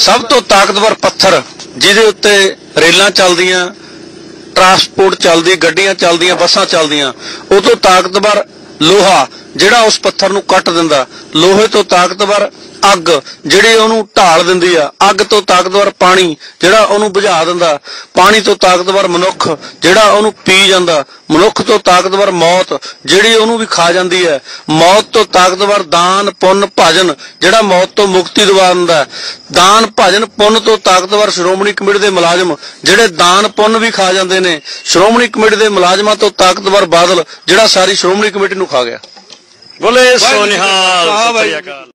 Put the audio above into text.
ਸਭ ਤੋਂ ਤਾਕਤਵਰ ਪੱਥਰ ਜਿਹਦੇ ਉੱਤੇ ਰੇਲਾਂ ਚੱਲਦੀਆਂ, ਟਰਾਂਸਪੋਰਟ ਚੱਲਦੀ, ਗੱਡੀਆਂ ਚੱਲਦੀਆਂ, ਬੱਸਾਂ ਚੱਲਦੀਆਂ ਉਹ ਤੋਂ ਤਾਕਤਵਰ ਲੋਹਾ ਜਿਹੜਾ ਉਸ ਪੱਥਰ ਨੂੰ ਕੱਟ ਦਿੰਦਾ, ਲੋਹੇ ਤੋਂ ਤਾਕਤਵਰ ਅੱਗ ਜਿਹੜੀ ਉਹਨੂੰ ਢਾਲ ਦਿੰਦੀ ਆ, ਅੱਗ ਤੋਂ ਤਾਕਤਵਰ ਪਾਣੀ ਜਿਹੜਾ ਉਹਨੂੰ ਬੁਝਾ ਦਿੰਦਾ, ਪਾਣੀ ਤੋਂ ਤਾਕਤਵਰ ਮਨੁੱਖ ਜਿਹੜਾ ਉਹਨੂੰ ਪੀ ਜਾਂਦਾ, ਮਨੁੱਖ ਤੋਂ ਤਾਕਤਵਰ ਮੌਤ ਜਿਹੜੀ ਉਹਨੂੰ ਵੀ ਖਾ ਜਾਂਦੀ ਹੈ, ਮੌਤ ਤੋਂ ਤਾਕਤਵਰ ਦਾਨ, ਪੁੰਨ, ਭਜਨ ਜਿਹੜਾ ਮੌਤ ਤੋਂ ਮੁਕਤੀ ਦਿਵਾ ਦਿੰਦਾ ਦਾਨ, ਭਜਨ, ਪੁੰਨ ਤੋਂ ਤਾਕਤਵਰ ਸ਼੍ਰੋਮਣੀ ਕਮੇਟੀ ਦੇ ਮੁਲਾਜ਼ਮ ਜਿਹੜੇ ਦਾਨ, ਪੁੰਨ ਵੀ ਖਾ ਜਾਂਦੇ ਨੇ, ਸ਼੍ਰੋਮਣੀ ਕਮੇਟੀ ਦੇ ਮੁਲਾਜ਼ਮਾਂ ਤੋਂ ਤਾਕਤਵਰ ਬਾਦਲ ਜਿਹੜਾ ਸਾਰੀ ਸ਼੍ਰੋਮਣੀ ਕਮੇਟੀ ਨੂੰ ਖਾ ਗਿਆ। ਬੋਲੇ ਸੋਨਿਹਾਲ ਸਤਿ ਸ੍ਰੀ ਅਕਾਲ।